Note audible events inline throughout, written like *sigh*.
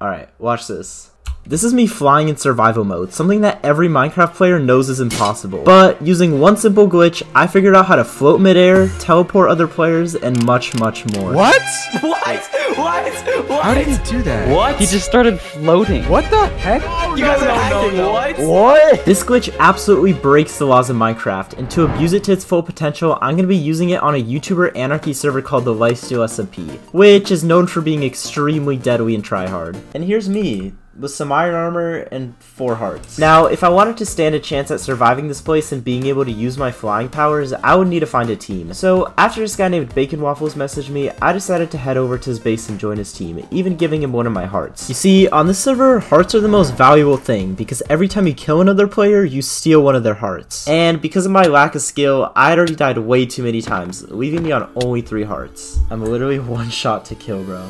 Alright, watch this. This is me flying in survival mode, something that every Minecraft player knows is impossible. But using one simple glitch, I figured out how to float midair, teleport other players, and much, much more. What? *laughs* What? What? What? How did he do that? What? He just started floating. What the heck? You guys are hacking. What? What? This glitch absolutely breaks the laws of Minecraft, and to abuse it to its full potential, I'm going to be using it on a YouTuber anarchy server called the Lifesteal SMP, which is known for being extremely deadly and tryhard. And here's me, with some iron armor and four hearts. Now, if I wanted to stand a chance at surviving this place and being able to use my flying powers, I would need to find a team. So, after this guy named Bacon Waffles messaged me, I decided to head over to his base and join his team, even giving him one of my hearts. You see, on this server, hearts are the most valuable thing, because every time you kill another player, you steal one of their hearts. And because of my lack of skill, I had already died way too many times, leaving me on only three hearts. I'm literally *laughs* one shot to kill, bro.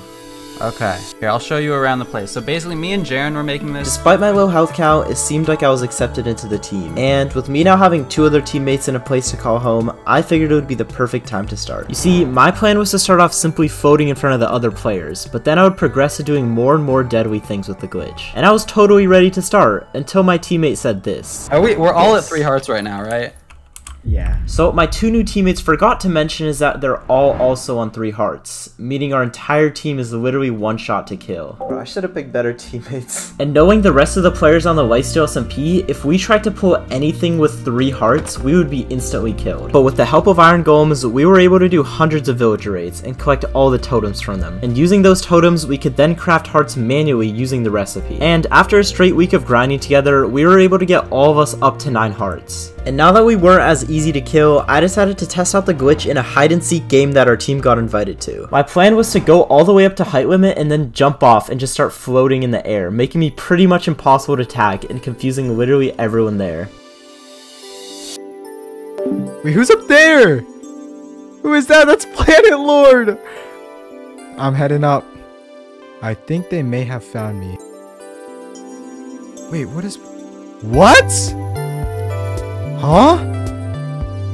Okay, here, I'll show you around the place. So basically, me and Jaren were making this. Despite my low health count, it seemed like I was accepted into the team. And with me now having two other teammates and a place to call home, I figured it would be the perfect time to start. You see, my plan was to start off simply floating in front of the other players, but then I would progress to doing more and more deadly things with the glitch. And I was totally ready to start, until my teammate said this. Are we? We're all Yes. at three hearts right now, right? Yeah. So my two new teammates forgot to mention is that they're all also on three hearts, meaning our entire team is literally one shot to kill. Bro, I should have picked better teammates. *laughs* And knowing the rest of the players on the Lifesteal SMP, if we tried to pull anything with three hearts, we would be instantly killed. But with the help of Iron Golems, we were able to do hundreds of villager raids and collect all the totems from them. And using those totems, we could then craft hearts manually using the recipe. And after a straight week of grinding together, we were able to get all of us up to 9 hearts. And now that we weren't as easy to kill, I decided to test out the glitch in a hide and seek game that our team got invited to. My plan was to go all the way up to height limit and then jump off and just start floating in the air, making me pretty much impossible to tag and confusing literally everyone there. Wait, who's up there? Who is that? That's Planet Lord. I'm heading up. I think they may have found me. Wait, what is... What? Huh?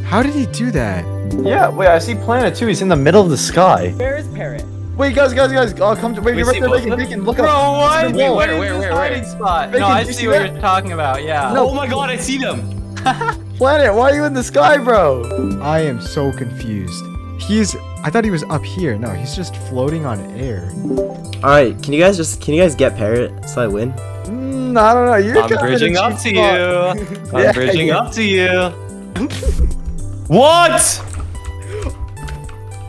How did he do that? Yeah, wait, I see Planet too. He's in the middle of the sky. Where is Parrot? Wait, guys, guys, guys. Oh, come to. Wait, We you're right see there, both Bacon. of them? Bacon, look Bro, up. what? It's the Wait, where, Where, where, where, where, where? hiding spot? Bacon, no, I see see what that? you're talking about. Yeah. No. Oh my god, I see them. *laughs* *laughs* Planet, why are you in the sky, bro? I am so confused. He's... I thought he was up here. No, he's just floating on air. Alright, can you guys just, can you guys get Parrot so I win? I don't know. You're I'm kind of in a bridging up to spot. you. I'm *laughs* Yeah, bridging yeah. up to you. *laughs* what?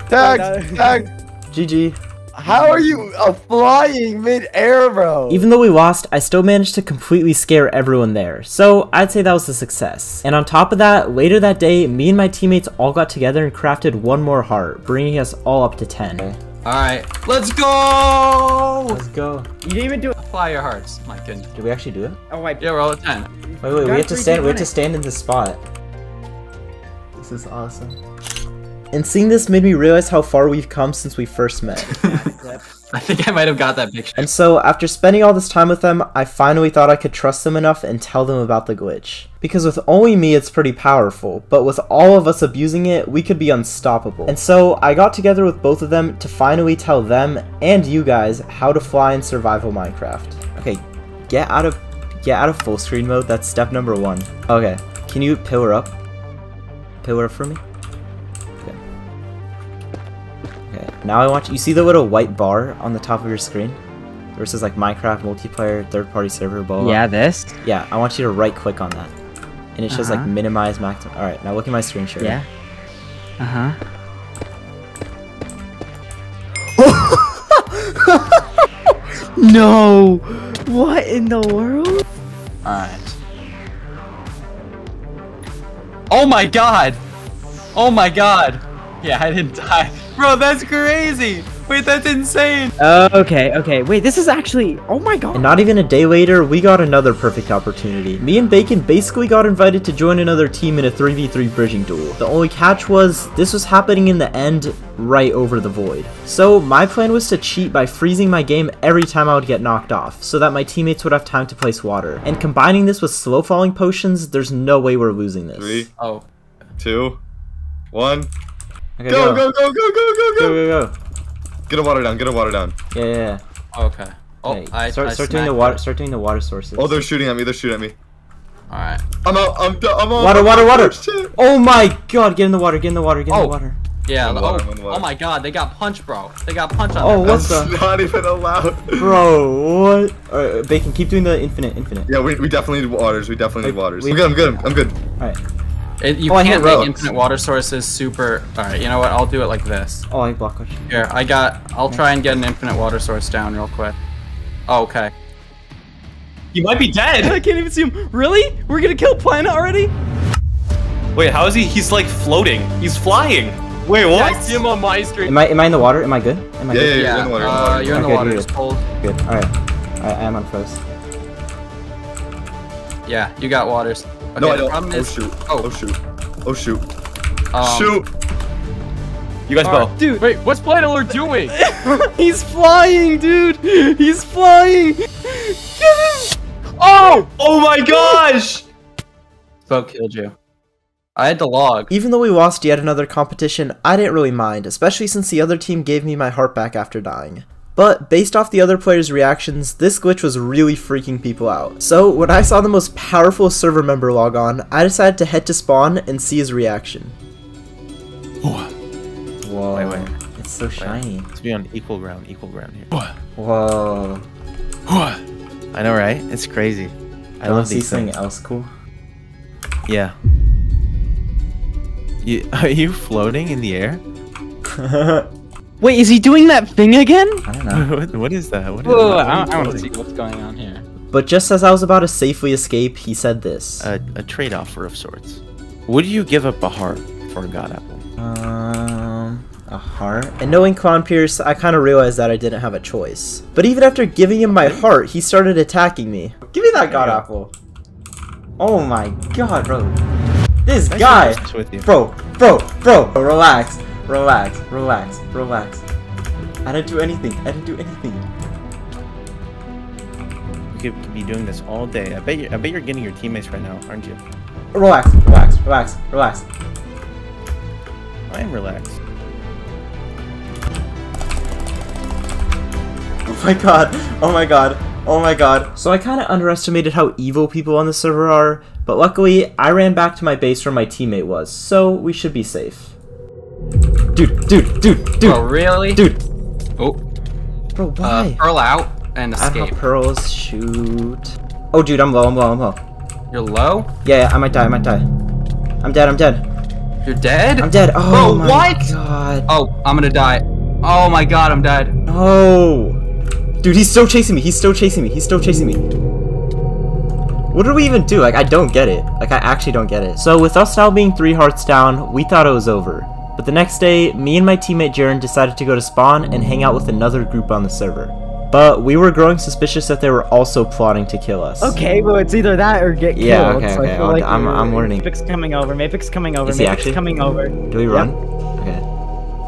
Tag, tag. GG. How are you uh, flying mid-air, bro? Even though we lost, I still managed to completely scare everyone there, so I'd say that was a success. And on top of that, later that day, me and my teammates all got together and crafted one more heart, bringing us all up to 10. All right, let's go. Let's go. You didn't even do it. Fly your hearts, my kid. Did we actually do it? Oh my. Yeah, we're all at ten. Wait, wait, we Got have to stand. We have to stand in this spot. This is awesome. And seeing this made me realize how far we've come since we first met. *laughs* I think I might have got that picture. and so, after spending all this time with them, I finally thought I could trust them enough and tell them about the glitch. Because with only me, it's pretty powerful, but with all of us abusing it, we could be unstoppable. And so, I got together with both of them to finally tell them and you guys how to fly in survival Minecraft. Okay, get out of get out of full screen mode. That's step number one. Okay, can you pillar up? Pillar up for me. Now I want you. You see the little white bar on the top of your screen, where it says like Minecraft multiplayer, third-party server, blah? Yeah, this. Yeah. I want you to right click on that, and it says like Uh-huh. minimize maximum. All right. Now look at my screen share. Yeah. Uh huh. *laughs* No! What in the world? All right. Oh my god! Oh my god! Yeah, I didn't die. Bro, that's crazy! Wait, that's insane! Okay, okay. Wait, this is actually. Oh my And god. not even a day later, we got another perfect opportunity. Me and Bacon basically got invited to join another team in a 3v3 bridging duel. The only catch was, this was happening in the end, right over the void. So my plan was to cheat by freezing my game every time I would get knocked off, so that my teammates would have time to place water. And combining this with slow falling potions, there's no way we're losing this. Three, Oh. two, one. Okay, Go, go, go, go, go, go, Go, go! go, go. Get a water down, get a water down. Yeah, yeah, yeah. Oh, okay. Oh, Hey, I start I start doing the water. it. Start doing the water sources. Oh, they're shooting at me. They're shooting at me. All right. I'm out. I'm done. I'm on. Water, water, water! Oh, shit. Oh my god! Get in the water! Get in the water! Get in Oh. the water! Yeah. The- water, oh, one water. oh my God, they got punch, bro. They got punch on. Oh, their what the- That's *laughs* not even allowed. Bro, what? Alright, Bacon, keep doing the infinite, infinite. Yeah, we, we definitely need waters. We definitely need waters. we- I'm good. I'm good. I'm good. Alright. It, you Oh, can't make infinite water sources super. All right. You know what? I'll do it like this. Oh, I block question. Here, I got. I'll try and get an infinite water source down real quick. Oh, okay. He might be dead. *laughs* I can't even see him. Really? We're gonna kill Planet already? Wait, how is he? He's like floating. He's flying. Wait, Yeah, what? I see him on my stream. Am I am I in the water? Am I good? Am I Yeah, good? yeah, Yeah, in the water, in the uh, water. you're in the Okay, water. good. It's cold. Good. Alright. Alright, I am unfroze. Yeah, you got waters. Okay, no, I don't. problem Oh is- shoot. Oh. Oh shoot. Oh shoot. um, shoot. You guys Alright, go. dude. Wait, what's Planet Lord doing? *laughs* He's flying, dude. He's flying. Get *laughs* him. Oh! Oh my gosh! Spoke killed you. I had to log. Even though we lost yet another competition, I didn't really mind, especially since the other team gave me my heart back after dying. But based off the other players' reactions, this glitch was really freaking people out. So when I saw the most powerful server member log on, I decided to head to spawn and see his reaction. Whoa. Wait, wait. It's so shiny. Let's be on equal ground, equal ground here. Whoa. Whoa. I know, right? It's crazy. I I love see these something things. else cool. Yeah. You, *laughs* are you floating in the air? *laughs* I Wait, is he doing that thing again? I don't know. *laughs* what, what is that? What is Whoa, what I, are I want to see what's going on here. But just as I was about to safely escape, he said this. A, a trade offer of sorts. Would you give up a heart for a god apple? Um, a heart. And knowing Clownpierce, I kind of realized that I didn't have a choice. But even after giving him my heart, he started attacking me. Give me that god apple. Oh my god, bro. This guy. with you. Bro, bro, bro. Relax, relax, relax, relax. I didn't do anything. I didn't do anything. We could, could be doing this all day. I bet you. I bet you're getting your teammates right now, aren't you? Relax, relax, relax, relax. I am relaxed. *laughs* Oh my god, oh my god, oh my god. So I kind of underestimated how evil people on the server are, but luckily I ran back to my base where my teammate was, so we should be safe. Dude, dude, dude, dude, Bro, really? dude. Oh, Bro, uh, why? pearl out and escape. I don't have pearls, shoot. Oh dude, I'm low, I'm low, I'm low. You're low. Yeah, yeah, I might die, I might die. I'm dead, I'm dead. You're dead. I'm dead. Oh Bro, my what? god. Oh, I'm gonna die. Oh my god, I'm dead. No! Dude, he's still chasing me. He's still chasing me. He's still chasing me. What do we even do? Like, I don't get it. Like, I actually don't get it. So, with us now being three hearts down, we thought it was over. But the next day, me and my teammate Jaren decided to go to spawn and hang out with another group on the server. But we were growing suspicious that they were also plotting to kill us. Okay, well it's either that or get killed. Yeah, okay, so I okay, like I'm- I'm learning. Mapicc's coming over. Mapicc's coming over. Is actually? coming over. Do we run? Okay.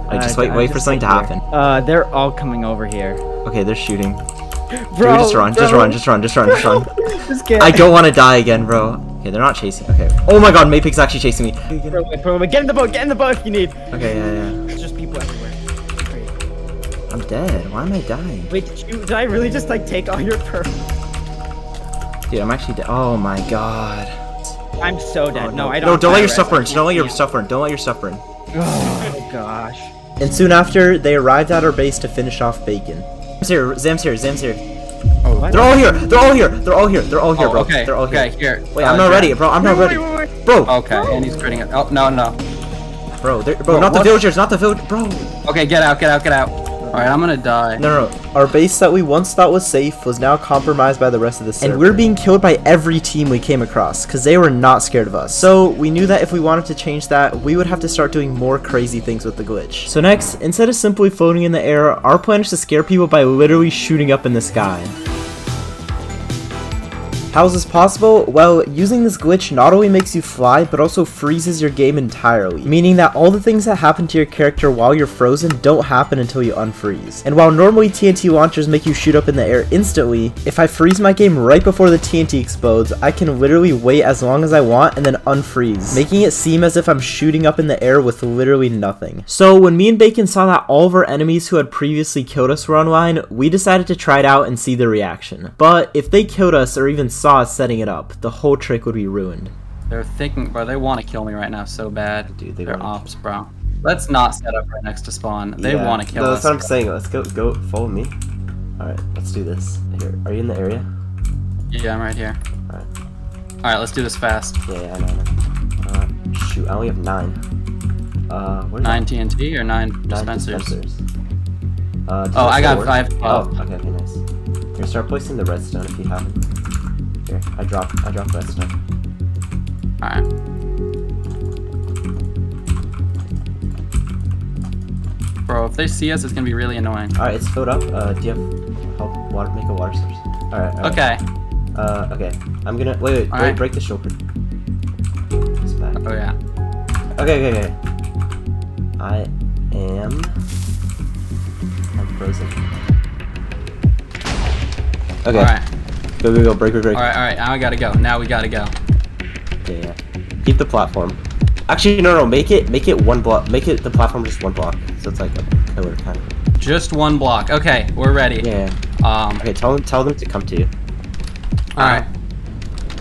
Like, just Uh, wait, wait for something to happen. Uh, they're all coming over here. Okay, they're shooting. *laughs* Bro, just run, just run, just run, just run, just run. Just get. I don't want to die again, bro. Okay, they're not chasing. Okay. Oh my god, Mapix actually chasing me. Bro, wait, bro, wait, get in the boat. Get in the boat if you need. Okay, yeah, yeah. There's just people everywhere. Great. I'm dead. Why am I dying? Wait, did you? Did I really just like take all your per? Dude, I'm actually dead. Oh my god. I'm so dead. Oh, no, I don't. No, don't let your stuff burn. Don't let your stuff burn. Don't let your stuff burn. Oh gosh. And soon after, they arrived at our base to finish off Bacon. Zam's here. Zam's here. Zam's here. What? They're all here. They're all here. They're all here. They're all here, oh, bro. okay. They're all here. okay, here. Wait, uh, I'm not Jack. ready, bro. I'm not ready. Wait, wait, wait. Bro, Okay, and he's critting it. Oh no, no. bro, bro, Bro, not the villagers, not the village, bro. Okay, get out, get out, get out. All right, I'm gonna die. No, no, no. Our base that we once thought was safe was now compromised by the rest of the server. And we're being killed by every team we came across, because they were not scared of us. So we knew that if we wanted to change that, we would have to start doing more crazy things with the glitch. So next, instead of simply floating in the air, our plan is to scare people by literally shooting up in the sky. How is this possible? Well, using this glitch not only makes you fly, but also freezes your game entirely, meaning that all the things that happen to your character while you're frozen don't happen until you unfreeze. And while normally TNT launchers make you shoot up in the air instantly, if I freeze my game right before the TNT explodes, I can literally wait as long as I want and then unfreeze, making it seem as if I'm shooting up in the air with literally nothing. So when me and Bacon saw that all of our enemies who had previously killed us were online, we decided to try it out and see the reaction. But if they killed us or even saw us setting it up, the whole trick would be ruined. They're thinking, bro. They want to kill me right now so bad. Dude, they They're ops, bro. Let's not set up right next to spawn. They Yeah. want to kill no, us. That's what I'm saying. Let's go. Go. Follow me. All right. Let's do this. Here. Are you in the area? Yeah, I'm right here. Alright. All right, let's do this fast. Yeah. Yeah. I know. I know. Uh, shoot. I only have nine. Uh. Where's Nine TNT or nine, Nine dispensers. dispensers. Uh, Oh, I got work? five. Oh. Oh, Okay. Okay. Nice. Here. Start placing the redstone if you haven't. Here. I drop. I drop redstone. all right. Bro, if they see us, it's gonna be really annoying. All right. It's filled up. Uh. Do you have help? Water. Make a water source. All right. all right. Okay. Uh. Okay. I'm gonna. Wait. Wait. wait Alright. break the back. Oh yeah. Okay, okay, okay. I am. I'm frozen. Okay, All right. Go, go, go, break, break, break. All right. All right. Now we gotta go. Now we gotta go. Yeah, yeah. Keep the platform. Actually, no, no, make it, make it one block. Make it the platform just one block, so it's like a pillar kind of. Just one block. Okay, we're ready. Yeah. yeah. Um. Okay, tell them, tell them to come to you. All right.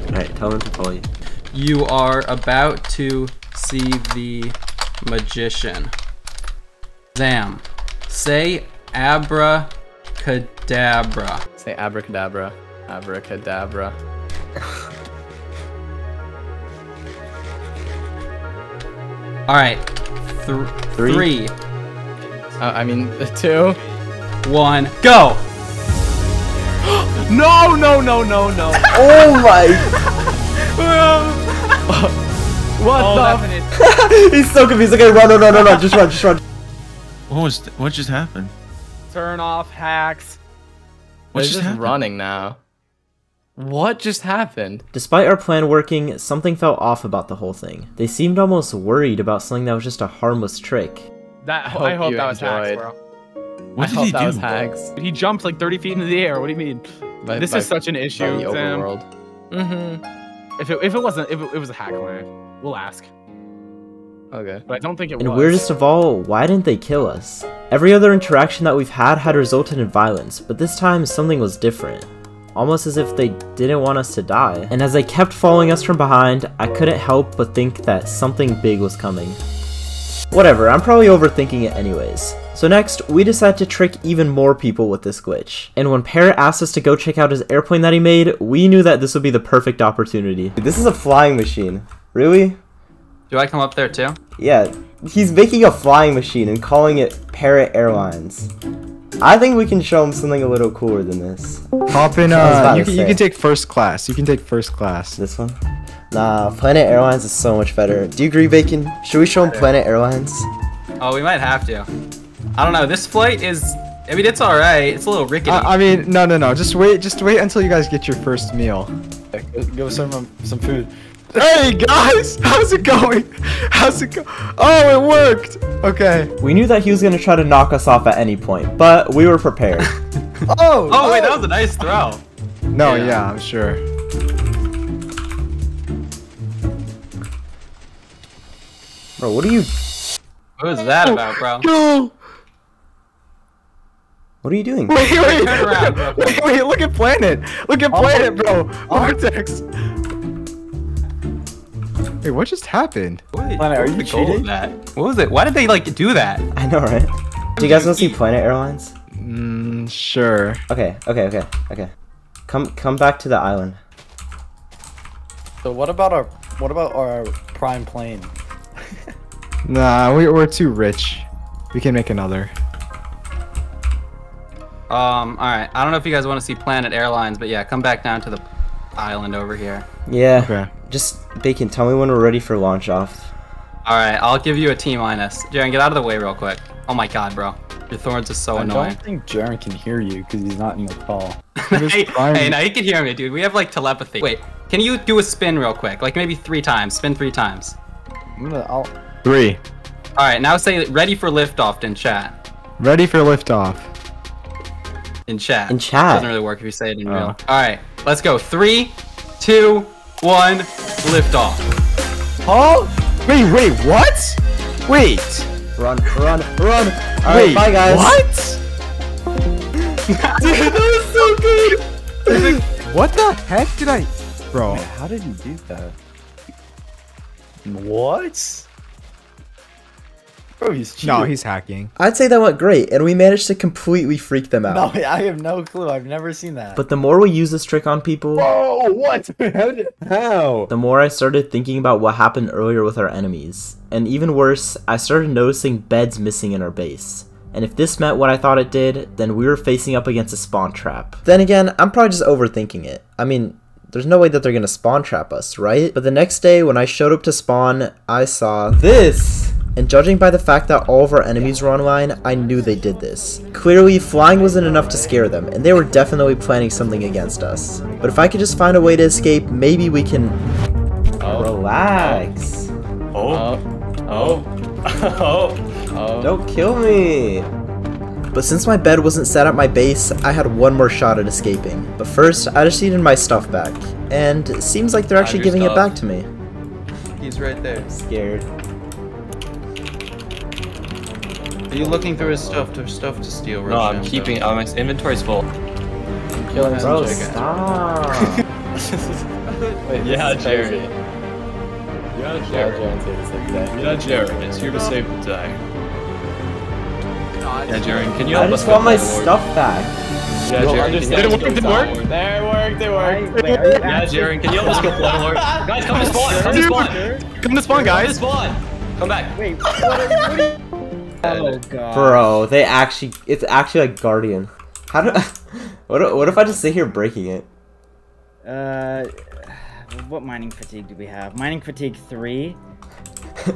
All right, tell them to follow you. You are about to see the magician. Zam. Say abracadabra. Say abracadabra. Abracadabra. All right. Th- Three. three, Uh, I mean, *laughs* two. one, go. *gasps* No, no, no, no, no. *laughs* Oh my! *laughs* What Oh, the? that's an it. He's so confused. Okay, run, run, run, run, run. Just run, just run. What was? th- what just happened? Turn off hacks. What They're just just running now. What just happened? Despite our plan working, something felt off about the whole thing. They seemed almost worried about something that was just a harmless trick. That I I hope hope you that was hacks, enjoyed. bro. What I did hope he that do? was hacks. He jumped like 30 feet into the air. What do you mean? By- this by- is such an by issue, the Sam. overworld. Mm-hmm. If it, if it wasn't, if it, it was a hack land, we'll ask. Okay. But I don't think it And was. weirdest of all, why didn't they kill us? Every other interaction that we've had had resulted in violence, but this time something was different. Almost as if they didn't want us to die. And as they kept following us from behind, I couldn't help but think that something big was coming. Whatever, I'm probably overthinking it anyways. So next, we decide to trick even more people with this glitch. And when Parrot asked us to go check out his airplane that he made, we knew that this would be the perfect opportunity. This is a flying machine. Really? Do I come up there too? Yeah, he's making a flying machine and calling it Parrot Airlines. I think we can show him something a little cooler than this. Hop in. I Uh, you, can- you can take first class. You can take first class. This one? Nah, Planet Airlines is so much better. Do you agree, Bacon? Should we show him Planet Airlines? Oh, we might have to. I don't know. This flight is. I mean, it's all right. It's a little rickety. I, I mean, no, no, no. Just wait. Just wait until you guys get your first meal. Give us some some food. Hey guys, how's it going? How's it go? Oh, it worked. Okay. We knew that he was gonna try to knock us off at any point, but we were prepared. *laughs* Oh, oh. oh wait, that oh. was a nice throw. No, Yeah. yeah, I'm sure. Bro, what are you What was that about, bro? No. what are you doing? Wait, wait, Turn around, *laughs* bro. wait, wait. Look at planet. Look at oh, planet, bro. Vortex. Wait, what just happened? Wait, Planet, are what was you the goal of cheating? That? What was it? Why did they like do that? I know, right? Do you guys wanna see Planet Airlines? Mm, sure. Okay, okay, okay, okay. Come come back to the island. So what about our what about our prime plane? *laughs* Nah, we, we're too rich. We can make another. Um, all right. I don't know if you guys want to see Planet Airlines, but yeah, come back down to the island over here. Yeah. Okay. Just Bacon, tell me when we're ready for launch off. All right, I'll give you a T minus. Jaren, get out of the way real quick. Oh my god, bro. Your thorns are so I annoying. I don't think Jaren can hear you because he's not in the call. *laughs* hey, trying- hey, now you can hear me, dude. We have like telepathy. Wait, can you do a spin real quick? Like maybe three times. Spin three times. I'm gonna. I'll. Three. All right, now say ready for liftoff in chat. Ready for liftoff. In chat. In chat. Doesn't really work if you say it in oh. real. All right, let's go. Three, two, one, liftoff. Oh? Wait, wait, what? Wait. Run, run, run. All right, wait, bye guys. What? Dude, *laughs* that was so good. What the heck did I... Bro. How did he do that? What? Bro, he's cheating. No, he's hacking. I'd say that went great, and we managed to completely freak them out. No, *laughs* I have no clue. I've never seen that. But the more we use this trick on people, oh, what? *laughs* How? Did, how? the more I started thinking about what happened earlier with our enemies. And even worse, I started noticing beds missing in our base. And if this meant what I thought it did, then we were facing up against a spawn trap. Then again, I'm probably just overthinking it. I mean, there's no way that they're gonna spawn trap us, right? But the next day, when I showed up to spawn, I saw this! And judging by the fact that all of our enemies were online, I knew they did this. Clearly, flying wasn't enough to scare them, and they were definitely planning something against us. But if I could just find a way to escape, maybe we can... Oh. Relax. Oh. Oh. Oh. *laughs* Oh. Don't kill me! But since my bed wasn't set at my base, I had one more shot at escaping. But first, I just needed my stuff back. And it seems like they're actually your giving it back to me. He's right there. Scared. Are you looking through his stuff to stuff to steal? No, I'm keeping. Uh, my inventory's full. Killing Bro, some chicken. stop! *laughs* Wait, Yeah, this is crazy. Jared. Yeah, Yeah, Jared. Jaren said this. Yeah, Jared. It's here to save the day. Yeah, Jared. Can you I help us just want my Bannerlord? stuff back. Yeah, You'll Jared. understand Did it work? Did it work? There, it worked, it worked. Wait, Yeah, actually- Jared. Can you help us get Bannerlord? *laughs* Guys, come to spawn. Come to spawn. Come to spawn, Come to guys. spawn. Come back. Wait, what are, you... Oh god. Bro, they actually, it's actually like Guardian. How do, *laughs* what, what if I just sit here breaking it? Uh, what mining fatigue do we have? Mining fatigue 3?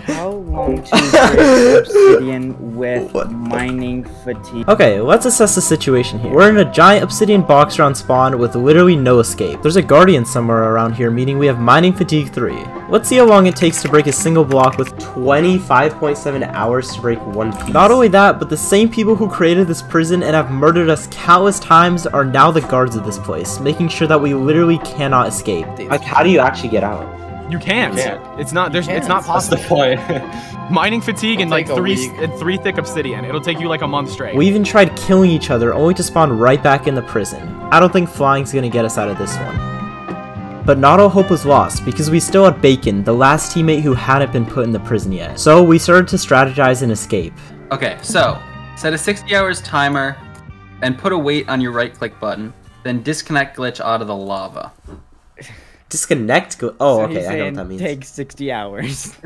How *laughs* long to break obsidian with What mining fatigue? Okay, let's assess the situation here. We're in a giant obsidian box around spawn with literally no escape. There's a guardian somewhere around here, meaning we have mining fatigue 3. Let's see how long it takes to break a single block with 25.7 hours to break one piece. Not only that, but the same people who created this prison and have murdered us countless times are now the guards of this place, making sure that we literally cannot escape. Like, how do you actually get out? You can't. can't. It's not. There's. It's not That's the possible. point. *laughs* Mining fatigue and It'll like three and three thick obsidian. It'll take you like a month straight. We even tried killing each other only to spawn right back in the prison. I don't think flying's gonna get us out of this one. But not all hope was lost, because we still had Bacon, the last teammate who hadn't been put in the prison yet. So we started to strategize and escape. Okay, so set a 60 hours timer and put a weight on your right click button. Then disconnect glitch out of the lava. Disconnect go- Oh, So okay, I know what that means. Take 60 hours. *laughs*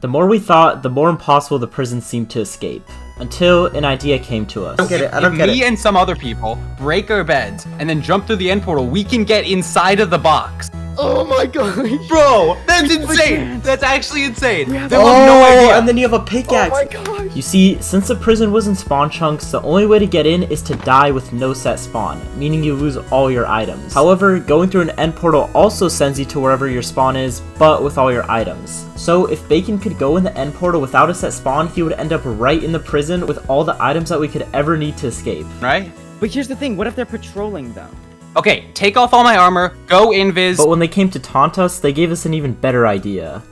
The more we thought, the more impossible the prison seemed to escape. Until an idea came to us. I don't get it, I don't if get me it. and some other people break our beds and then jump through the end portal, we can get inside of the box. Oh my god. Bro, that's insane. That's actually insane. They have Oh, no idea. and then you have a pickaxe. Oh my god. You see, since the prison was in spawn chunks, the only way to get in is to die with no set spawn, meaning you lose all your items. However, going through an end portal also sends you to wherever your spawn is, but with all your items. So if Bacon could go in the end portal without a set spawn, he would end up right in the prison with all the items that we could ever need to escape. right? but here's the thing, what if they're patrolling though? Okay, take off all my armor, go invis. But when they came to taunt us, they gave us an even better idea.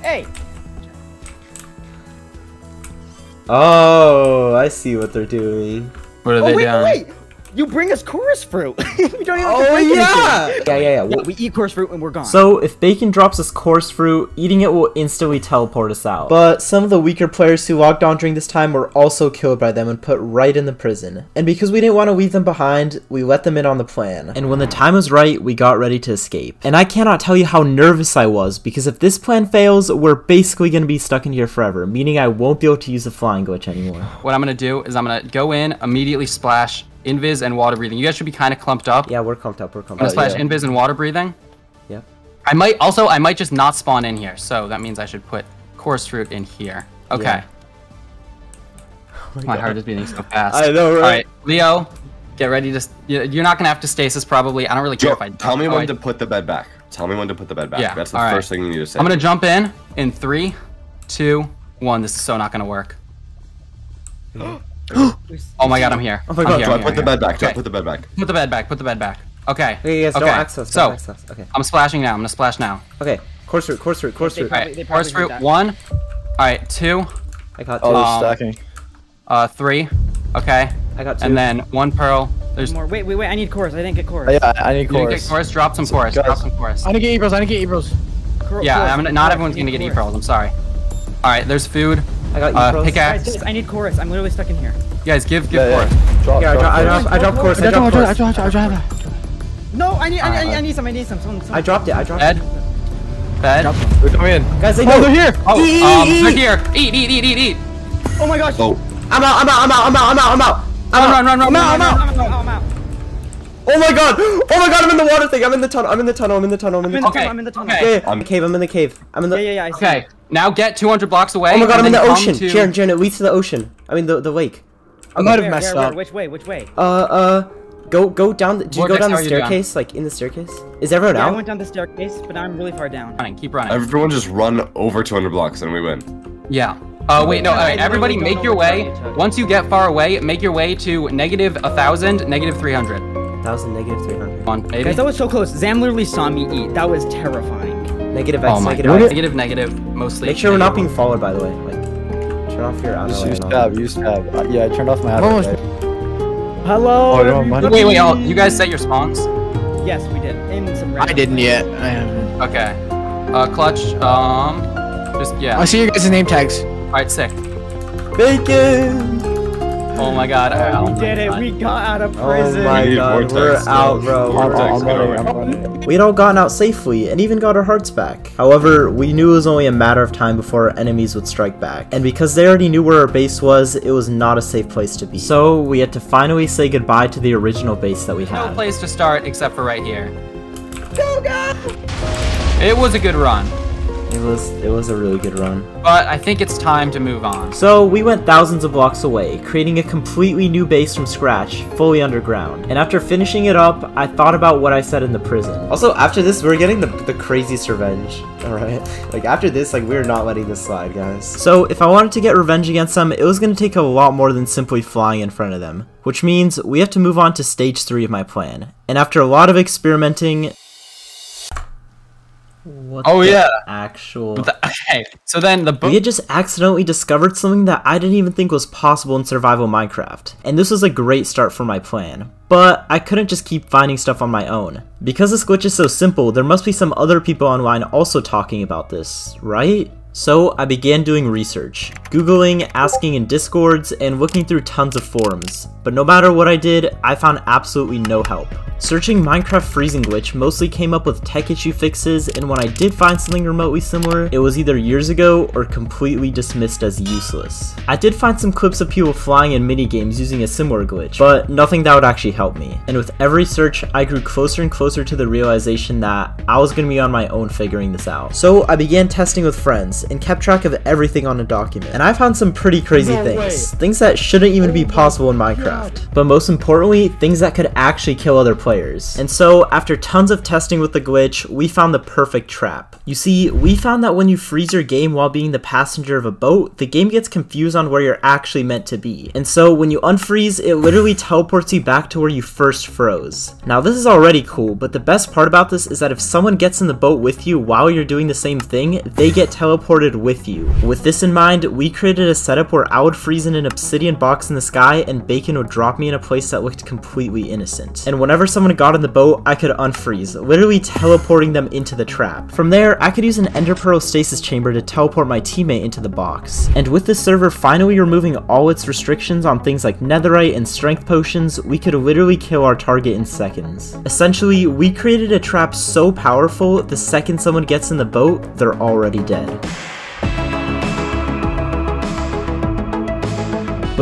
Hey! Oh, I see what they're doing. what are Oh they wait, doing? wait! You bring us chorus fruit! *laughs* we don't even have to Oh break yeah! anything! Yeah, yeah, yeah. Yeah, we eat chorus fruit and we're gone. So, if Bacon drops us chorus fruit, eating it will instantly teleport us out. But some of the weaker players who logged on during this time were also killed by them and put right in the prison. And because we didn't want to leave them behind, we let them in on the plan. And when the time was right, we got ready to escape. And I cannot tell you how nervous I was, because if this plan fails, we're basically going to be stuck in here forever, meaning I won't be able to use the flying glitch anymore. What I'm gonna do is I'm gonna go in, immediately splash invis and water breathing. You guys should be kind of clumped up. Yeah, we're clumped up, we're clumped I'm up. gonna splash invis and water breathing. Yeah. I might also I might just not spawn in here, so that means I should put chorus fruit in here. Okay. Oh yeah. My heart is beating so fast. I know, right? All right, Leo, get ready to. s- you- You're not gonna have to stasis probably. I don't really care Joe, if I. tell me oh, when I- to put the bed back. Tell me when to put the bed back. Yeah, That's the all right. first thing you need to say. I'm gonna jump in in three, two, one. This is so not gonna work. *gasps* *gasps* *gasps* *gasps* oh my god, I'm here. Oh my I'm God, here, Joe, I'm here, put the I'm bed back. Joe, Okay. put the bed back. Put the bed back. Put the bed back. Okay. Okay, yes, okay. no access, so access. Okay. I'm splashing now. I'm gonna splash now. Okay. Chorus fruit, chorus fruit, course They route. probably- Alright, they probably horse heard fruit that. one. Alright, two, I got two. Oh, they're Um, stacking. uh, three. Okay. I got two. And then one pearl. There's More. Wait, wait, wait. I need chorus. I didn't get chorus. Oh, yeah, I need you didn't get chorus. chorus. Drop some chorus. guys- Drop some chorus. I need to get Ebros. I need to get Ebros. Chor- Yeah, chorus, I'm, chorus, not I everyone's gonna get chorus. e pearls. I'm sorry. All right, there's food. I got Uh, pickaxe. Guys, guys, I need chorus. I'm literally stuck in here. Guys, give give Yeah, yeah. chorus. Drop, Yeah, I drop, dropped, I chorus. dropped, I dropped course, I I dropped dropped, I course. dropped, I dropped, I dropped. No, I need, I, Alright, need, I need some. I need some. Someone, someone. I dropped it, I dropped Bed. it. Bed. They're coming in. Guys, they Oh, know. they're here. Oh, Eat, um, eat, they're here. Eat, eat, eat, eat, eat. Oh my gosh. Oh, I'm out, I'm out, I'm out, I'm out, I'm out, I'm out. I'm Run, out. run, run, run, I'm out, run, I'm out. I'm out. I'm out. Oh my god! Oh my god, I'm in the water thing. I'm in the tunnel. I'm in the tunnel. I'm in the tunnel. I'm in the I'm in the tunnel. Okay. I'm in the tunnel. okay. Yeah, yeah. I'm in the cave. I'm in the cave. I'm in the. Yeah, yeah, yeah. I see Okay, now get 200 blocks away. Oh my god, I'm in the ocean. to- Jaren, Jaren, it leads to the ocean. I mean the the lake. I might have messed where, up. Where? Which way? Which way? Uh uh, go go down. The, did you go down the are you doing? staircase? Like in the staircase? Is everyone Yeah, I went down the staircase, but I'm really far down. Running, keep running. everyone just run over 200 blocks and we win. Yeah. Uh, wait, no, alright, everybody make your way. on each other. Once you get far away, make your way to negative 1,000, negative 300. Thousand negative three hundred. Come on, baby. Guys, that was so close. Zam literally saw me eat. That was terrifying. Negative X. Oh my negative god. X. Negative, negative, mostly. Make sure we're not being followed. By the way, like turn off your auto. Just use and all. tab, use tab. Uh, yeah, I turned off my auto. Almost. right? Hello. Oh, no, money. Wait, wait, oh, you guys set your spawns? Yes, we did. In some I didn't yet. I haven't. Okay. Uh, clutch, um, just, yeah. I see your guys' name tags. Alright, sick. Bacon. Oh my god. oh We did it. We got out of prison. Oh prison. my We god, Vortex, we're though. out, bro. Vortex, I'm get over running. I'm running. We had all gotten out safely and even got our hearts back. However, we knew it was only a matter of time before our enemies would strike back. And because they already knew where our base was, it was not a safe place to be. So we had to finally say goodbye to the original base that we had. No place to start except for right here. Go, go! It was a good run, It was it was a really good run. but I think it's time to move on. So we went thousands of blocks away, creating a completely new base from scratch, fully underground. And after finishing it up, I thought about what I said in the prison. Also, after this, we're getting the, the craziest revenge. *laughs* Alright? Like, after this, like, we're not letting this slide, guys. So, if I wanted to get revenge against them, it was gonna take a lot more than simply flying in front of them. Which means we have to move on to stage 3 of my plan. And after a lot of experimenting... What Oh, the yeah. Actual... The- okay, so then the book. We had just accidentally discovered something that I didn't even think was possible in survival Minecraft, and this was a great start for my plan. But I couldn't just keep finding stuff on my own. Because this glitch is so simple, there must be some other people online also talking about this, right? So I began doing research, googling, asking in discords, and looking through tons of forums. But no matter what I did, I found absolutely no help. Searching Minecraft freezing glitch mostly came up with tech issue fixes, and when I did find something remotely similar, it was either years ago or completely dismissed as useless. I did find some clips of people flying in minigames using a similar glitch, but nothing that would actually help me. And with every search, I grew closer and closer to the realization that I was gonna be on my own figuring this out. So I began testing with friends and kept track of everything on a document. And I found some pretty crazy things. Things that shouldn't even be possible in Minecraft. But most importantly, things that could actually kill other players. And so, after tons of testing with the glitch, we found the perfect trap. You see, we found that when you freeze your game while being the passenger of a boat, the game gets confused on where you're actually meant to be. And so, when you unfreeze, it literally teleports you back to where you first froze. Now, this is already cool, but the best part about this is that if someone gets in the boat with you while you're doing the same thing, they get teleported with you. With this in mind, we created a setup where I would freeze in an obsidian box in the sky and Bacon would drop me in a place that looked completely innocent. And whenever someone got in the boat, I could unfreeze, literally teleporting them into the trap. From there, I could use an ender pearl stasis chamber to teleport my teammate into the box. And with the server finally removing all its restrictions on things like netherite and strength potions, we could literally kill our target in seconds. Essentially, we created a trap so powerful, the second someone gets in the boat, they're already dead.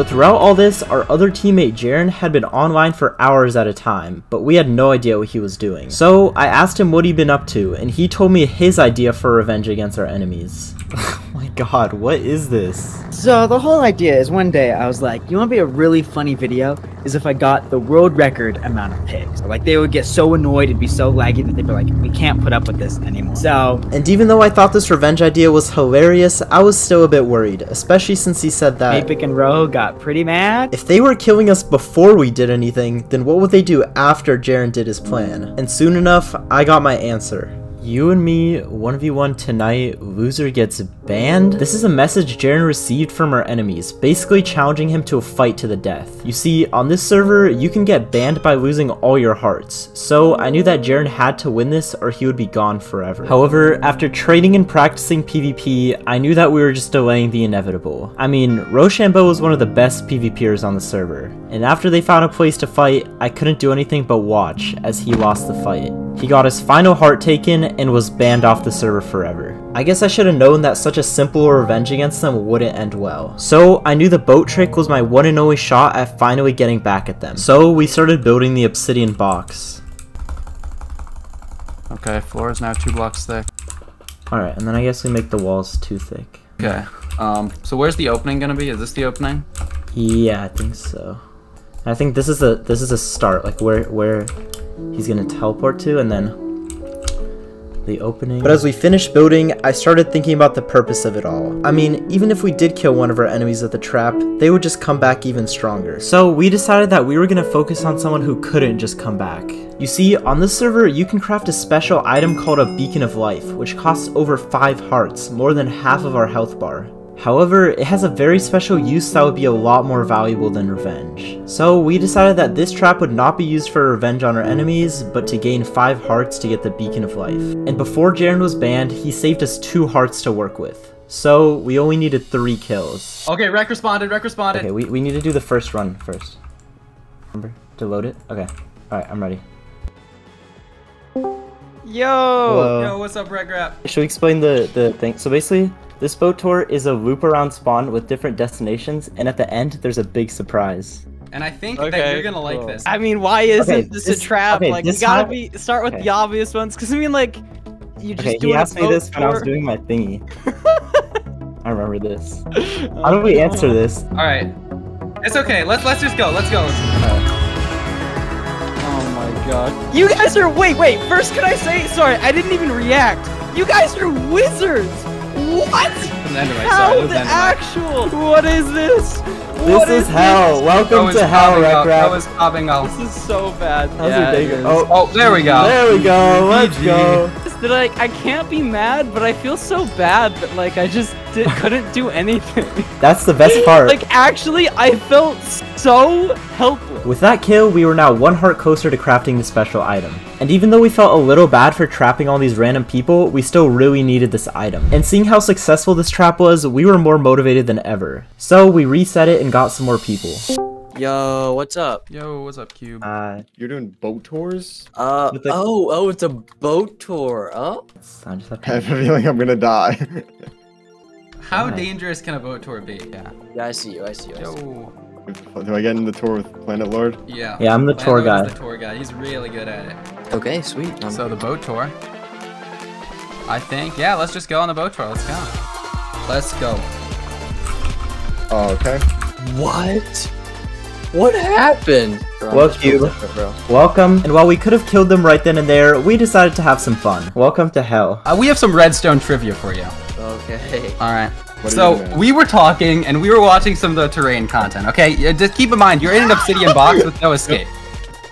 But throughout all this, our other teammate Jaren had been online for hours at a time, but we had no idea what he was doing. So I asked him what he'd been up to, and he told me his idea for revenge against our enemies. Oh *laughs* my god, what is this? So the whole idea is one day I was like, you want to be a really funny video? Is if I got the world record amount of pigs. Like they would get so annoyed, it'd be so laggy that they'd be like, we can't put up with this anymore. So And even though I thought this revenge idea was hilarious, I was still a bit worried, especially since he said that Apic and Ro got pretty mad. if they were killing us before we did anything, then what would they do after Jaren did his plan? And soon enough, I got my answer. You and me, 1v1 tonight, loser gets banned? This is a message Jaren received from our enemies, basically challenging him to a fight to the death. You see, on this server, you can get banned by losing all your hearts, so I knew that Jaren had to win this or he would be gone forever. However, after training and practicing PvP, I knew that we were just delaying the inevitable. I mean, Rochambeau was one of the best PvPers on the server, and after they found a place to fight, I couldn't do anything but watch as he lost the fight. He got his final heart taken and was banned off the server forever. I guess I should have known that such a simple revenge against them wouldn't end well. So I knew the boat trick was my one and only shot at finally getting back at them. So we started building the obsidian box. Okay, floor is now two blocks thick. Alright, and then I guess we make the walls too thick. Okay. Um. So where's the opening gonna be? Is this the opening? Yeah, I think so. I think this is a this is a start, like where where he's gonna teleport to, and then the opening. But as we finished building, I started thinking about the purpose of it all. I mean, even if we did kill one of our enemies at the trap, they would just come back even stronger. So we decided that we were gonna focus on someone who couldn't just come back. You see, on this server, you can craft a special item called a Beacon of Life, which costs over 5 hearts, more than half of our health bar. However, it has a very special use that would be a lot more valuable than revenge. So we decided that this trap would not be used for revenge on our enemies, but to gain 5 hearts to get the Beacon of Life. And before Jaren was banned, he saved us 2 hearts to work with. So we only needed 3 kills. Okay, rec responded. Rek responded. Okay, we, we need to do the first run first. Remember to load it? Okay. Alright, I'm ready. Yo! Hello. Yo, what's up, RekRap? Should we explain the, the thing? So basically, this boat tour is a loop around spawn with different destinations, and at the end, there's a big surprise. And I think Okay, that you're gonna like this. I mean, why isn't Okay, this, this- a trap? okay, like, we this gotta time- be start with okay. the obvious ones. Cause I mean, like, you just Okay, doing he a asked me boat this when I was doing my thingy. *laughs* I remember this. Oh, How do we answer this? All right. It's okay. Let's let's just go. Let's go. Oh my god. You guys are wait, wait. First, can I say sorry? I didn't even react. You guys are wizards. What? From the end of my How sorry, that was the the end of actual? What is this? This What is hell. That Welcome was to hell, popping up. Rec That Rap. was popping up. This is so bad. How's Yeah, your day is. Oh, Oh, there we go. there we go. Let's GG. go. That like I can't be mad, but I feel so bad that like I just did, *laughs* couldn't do anything. That's the best part. like actually, I felt so helpless. With that kill, we were now one heart closer to crafting the special item. And even though we felt a little bad for trapping all these random people, we still really needed this item. And seeing how successful this trap was, we were more motivated than ever. So we reset it and got some more people. Yo, what's up? Yo, what's up, Cube? Uh, You're doing boat tours? Uh, the- oh, oh, it's a boat tour. Oh, I just have *laughs* I have a feeling I'm gonna die. *laughs* How Alright. dangerous can a boat tour be? Yeah. yeah, I see you. I see you. I see you. Yo. Do I get in the tour with Planet Lord? Yeah. Yeah, I'm the tour Landlord is guy. The tour guy. He's really good at it. Okay, sweet. Um, So the boat tour. I think. Yeah, let's just go on the boat tour. Let's go. Let's go. Oh, okay. what? What happened? Bro, I'm Well, just Cube. Welcome, and while we could have killed them right then and there, we decided to have some fun. Welcome to hell. Uh, we have some redstone trivia for you. Okay. All right. What so we were talking and we were watching some of the terrain content. Okay, just keep in mind you're in an obsidian box with no escape.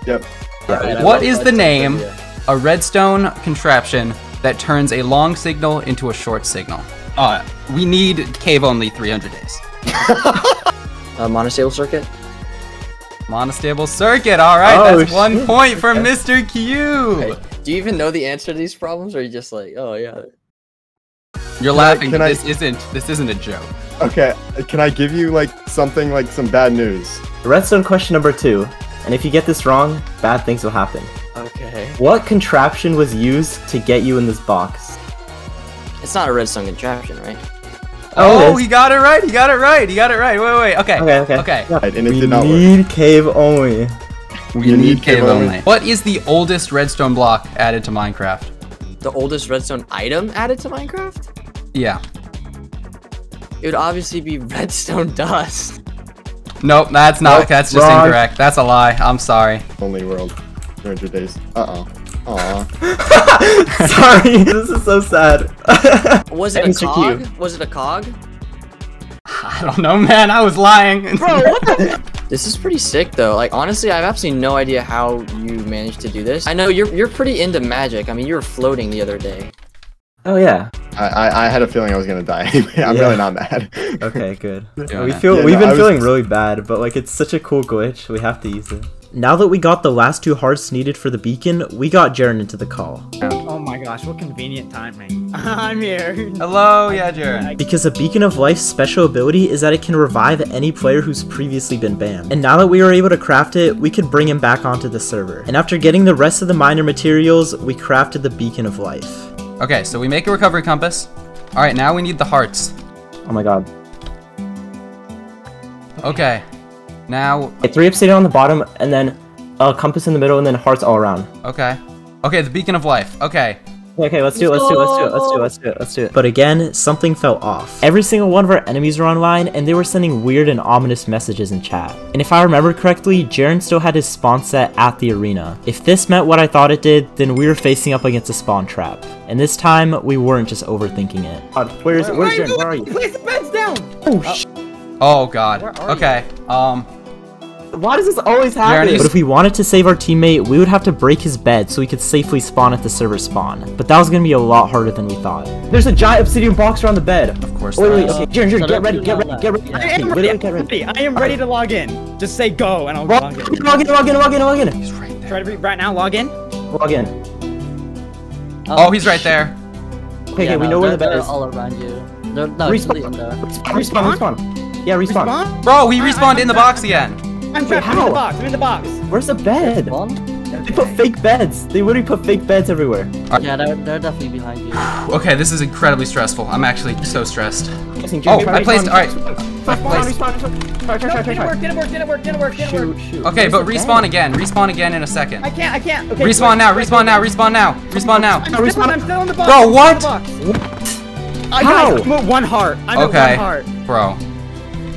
Yep. Alright, I What love is the name? trivia. A redstone contraption that turns a long signal into a short signal. Uh, we need cave only 300 days. *laughs* Uh, monostable circuit. Monostable circuit. All right, Oh, that's one point for Mr. Q. Hey, do you even know the answer to these problems, or are you just like, oh yeah? You're I- laughing. can but I- This isn't. This isn't a joke. Okay, can I give you like something like some bad news? Redstone question number two. And if you get this wrong, bad things will happen. Okay. What contraption was used to get you in this box? It's not a redstone contraption, right? Oh, it oh, is. he got it right. He got it right. He got it right. Wait, wait. Okay. Okay, okay. Okay. Right, and it We did not work. need cave only. We You need need cave cave only. only. What is the oldest redstone block added to Minecraft? The oldest redstone item added to Minecraft? Yeah. It would obviously be *laughs* redstone dust. Nope, that's not. Nope, that's just wrong. incorrect. That's a lie. I'm sorry. Only world. 300 days. Uh-oh. *laughs* Aw. Sorry, *laughs* this is so sad. Was it a cog? Was it a cog? I don't know, man. I was lying. Bro, what the? this is pretty sick though. Like honestly, I have absolutely no idea how you managed to do this. I know you're you're pretty into magic. I mean, you were floating the other day. Oh yeah. I, I, I had a feeling I was gonna die. *laughs* I'm Yeah. really not mad. Okay, good. *laughs* Yeah, we feel yeah, we've no, been I was- feeling really bad, but like it's such a cool glitch. We have to use it. Now that we got the last two hearts needed for the beacon, we got Jaren into the call. Oh my gosh, what convenient timing. *laughs* I'm here. Hello, yeah, Jared. Because a Beacon of Life's special ability is that it can revive any player who's previously been banned. And now that we were able to craft it, we could bring him back onto the server. And after getting the rest of the minor materials, we crafted the Beacon of Life. Okay, so we make a recovery compass. All right, now we need the hearts. Oh my god. Okay. Now, Okay, three obsidian on the bottom, and then a compass in the middle, and then hearts all around. okay. Okay, the beacon of life. Okay. Okay, let's do it, let's do it, let's do it, let's do it, let's do it, let's do it. But again, something fell off. Every single one of our enemies were online, and they were sending weird and ominous messages in chat. And if I remember correctly, Jaren still had his spawn set at the arena. If this meant what I thought it did, then we were facing up against a spawn trap. And this time, we weren't just overthinking it. Where is it? Where's Jaren? Where are you? Place the beds down. Oh, sh- Oh god. Where are Okay. Um. Why does this always happen? But if we wanted to save our teammate, we would have to break his bed so he could safely spawn at the server spawn. But that was gonna be a lot harder than we thought. There's a giant obsidian box around the bed. Of course. Wait, there wait, is. okay, Jaren, Jaren, get ready, get ready, get ready. I am Literally ready. get ready. I am ready to log in. Just say go and I'll Log log in, in. log in, log in, log in, log in. He's right there. Try to be right now. Log in. Log in. Oh, oh he's right there. Okay, okay, we know where the bed is. all around you. They're not Respawn. really in there. Respawn, respawn. Yeah, respawn. Spawn. Bro, we respawned in the box again. I'm trapped. I'm in the box. I'm in the box. Where's the bed? One? They put fake beds. They literally put fake beds everywhere. Yeah, they're, they're definitely behind you. *sighs* Okay, this is incredibly stressful. I'm actually so stressed. Oh, I placed. All right. I placed. respawn, respawn. Try, try, try, No, didn't work. Didn't work. Didn't work. Didn't work. Didn't work. Shoot, shoot. Okay, but respawn again. Respawn again in a second. I can't. I can't. Okay. Respawn now. Respawn now. Respawn now. Respawn now. I'm still, I'm still in the box. Bro, I'm what? I How? got I'm at one heart. I'm Okay. at one heart. Bro,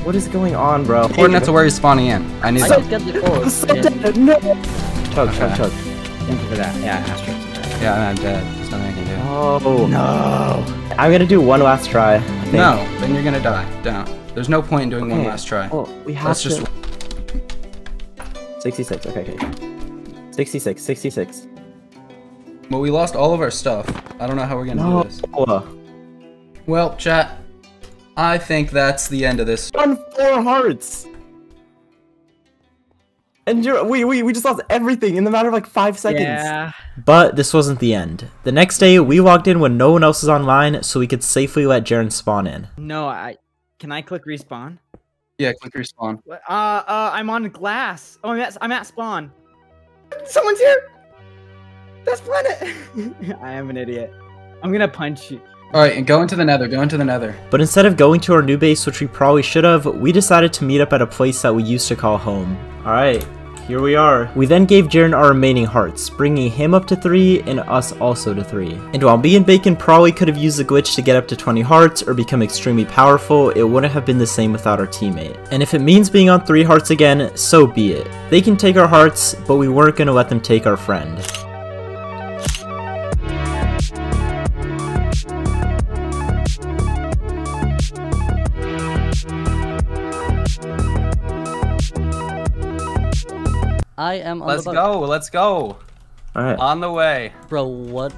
What is going on, bro? coordinates of where he's spawning in. I need I to. just get the code. *laughs* So dead. No. Chug, Okay. chug, chug. Thank you for that. Yeah, Astro. Yeah, I'm dead. There's nothing I can do. Oh. No. I'm gonna do one last try. No, then you're gonna die. Down. There's no point in doing one last try. Well, we have Let's to. just. 66. Okay, okay. 66. 66. Well, we lost all of our stuff. I don't know how we're gonna No. do this. Well, chat. I think that's the end of this. On four hearts. And you're, we, we, we just lost everything in the matter of like five seconds. Yeah. But this wasn't the end. The next day, we logged in when no one else was online so we could safely let Jaren spawn in. No, I. Can I click respawn? Yeah, click respawn. Uh, uh, I'm on glass. Oh, I'm at, I'm at spawn. Someone's here. That's planet. *laughs* *laughs* I am an idiot. I'm gonna punch you. All right, and go into the Nether. Go into the Nether. But instead of going to our new base, which we probably should have, we decided to meet up at a place that we used to call home. Alright, here we are. We then gave Jaren our remaining hearts, bringing him up to 3 and us also to 3. And while me and Bacon probably could have used the glitch to get up to 20 hearts or become extremely powerful, it wouldn't have been the same without our teammate. And if it means being on 3 hearts again, so be it. They can take our hearts, but we weren't gonna let them take our friend. I am on Let's the boat. go. Let's go. Alright. On the way. Bro, what